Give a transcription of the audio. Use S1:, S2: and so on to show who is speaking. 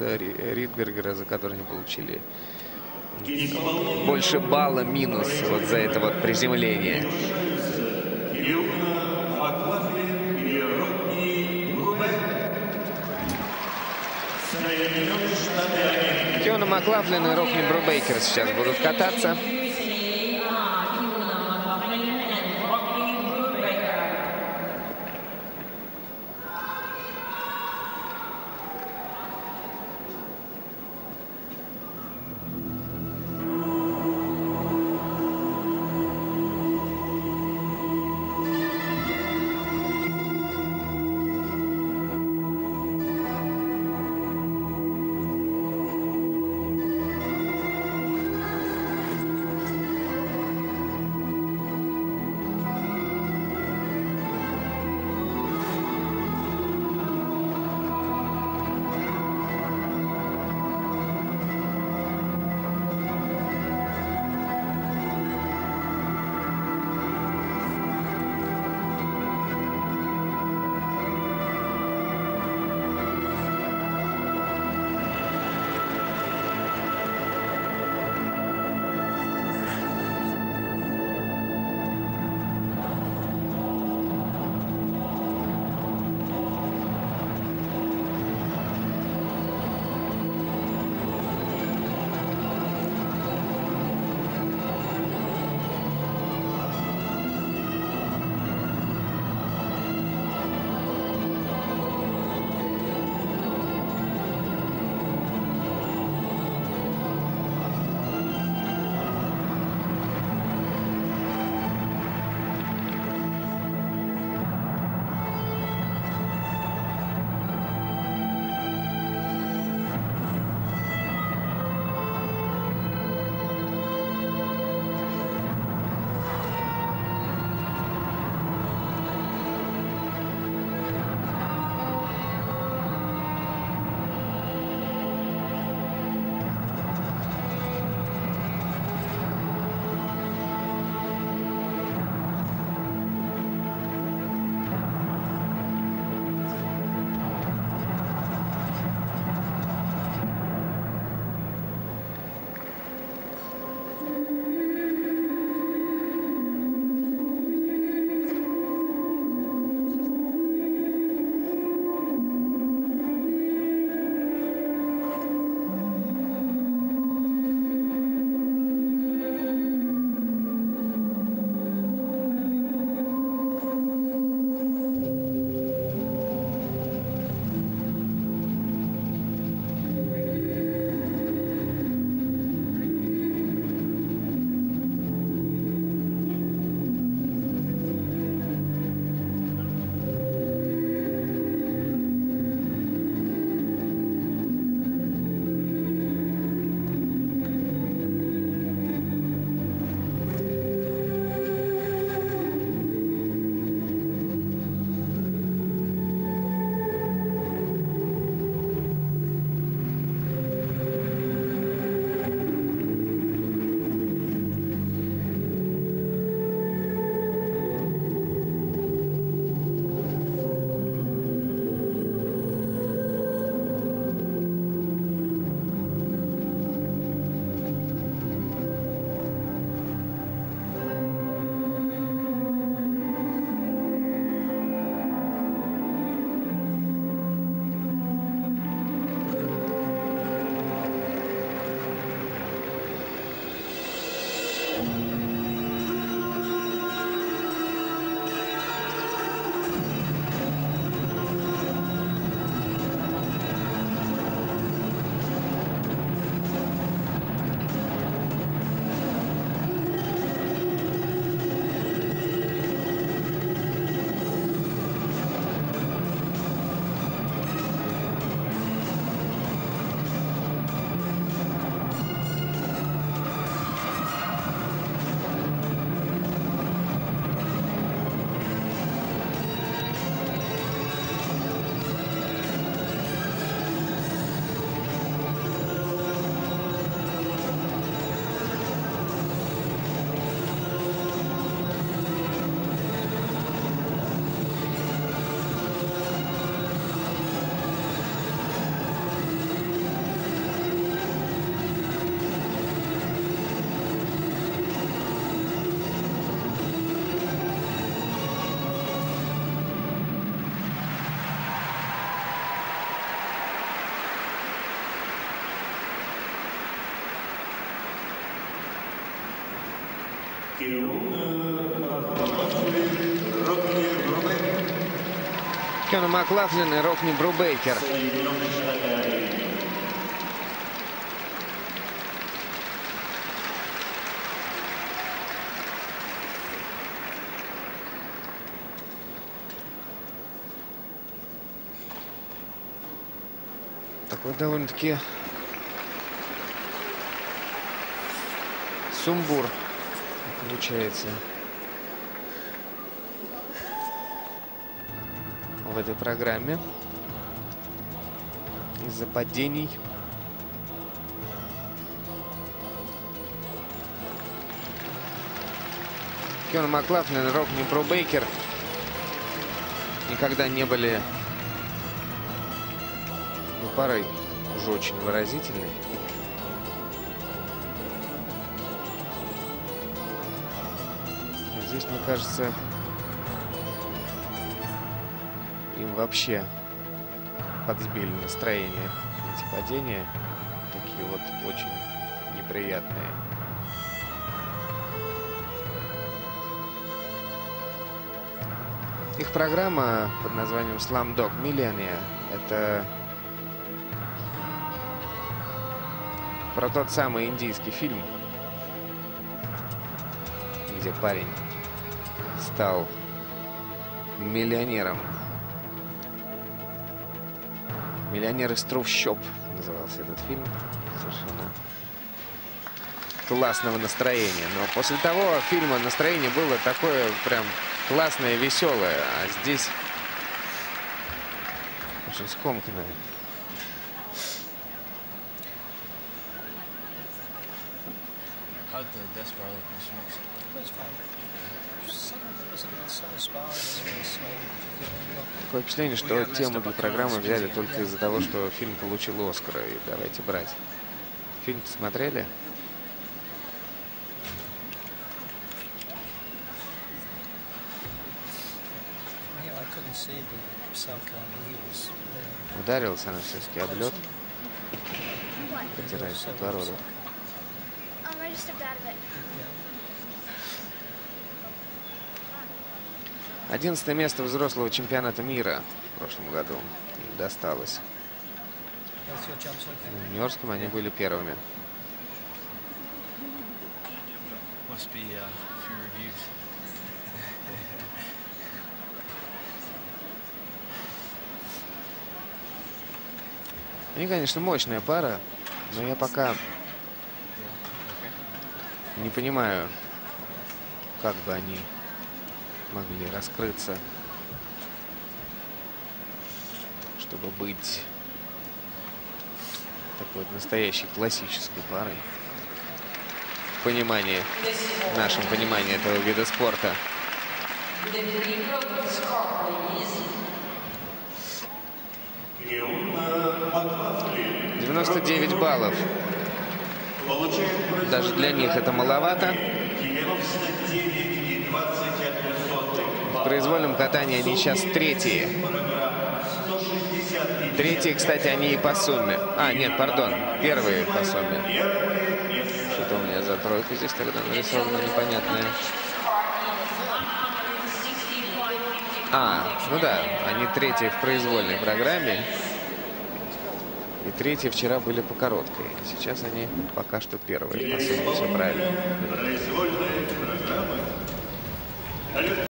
S1: Ри- Ридбергера, за который они получили больше балла минус вот за это вот приземление. Фиона Маклафлин и Рокни Брубейкер сейчас будут кататься. Кена Маклафлин и Рокни Брубейкер. Такой довольно-таки сумбур получается в этой программе из-за падений. Кена Маклафлин Рокни Брубейкер никогда не были ну, парой уже очень выразительной. Здесь, мне кажется, им вообще подсбили настроение. Эти падения такие вот очень неприятные. Их программа под названием Slumdog Millionaire — это про тот самый индийский фильм, где парень стал миллионером. «Миллионер из трущоб» назывался этот фильм. Совершенно классного настроения. Но после того фильма настроение было такое прям классное, веселое. А здесь очень скомканное.
S2: Slow.
S1: Такое впечатление, что тему для программы взяли только из-за того, что фильм получил Оскара. И давайте брать. Фильм смотрели?
S2: Yeah, I couldn't see the Salkan. He was there.
S1: Ударился она все-таки об лед, потираясь
S2: So
S1: подбородок.
S3: Um, I just stepped out of it.
S1: Одиннадцатое место взрослого чемпионата мира в прошлом году им досталось. В Нью-Йоркском они были первыми.
S4: Uh.
S1: Они, конечно, мощная пара, но я пока не понимаю, как бы они могли раскрыться, чтобы быть такой настоящей классической парой. В понимании, в нашем понимании этого вида спорта.
S5: Is
S1: 99 баллов. Даже для них это маловато. В произвольном катании они сейчас третьи. Третьи, кстати, они и по сумме. А, нет, пардон, первые по сумме. Что-то у меня за тройка здесь тогда нарисована непонятная. А, ну да, они третьи в произвольной программе. И третьи вчера были по короткой. Сейчас они пока что первые. По сумме все правильно.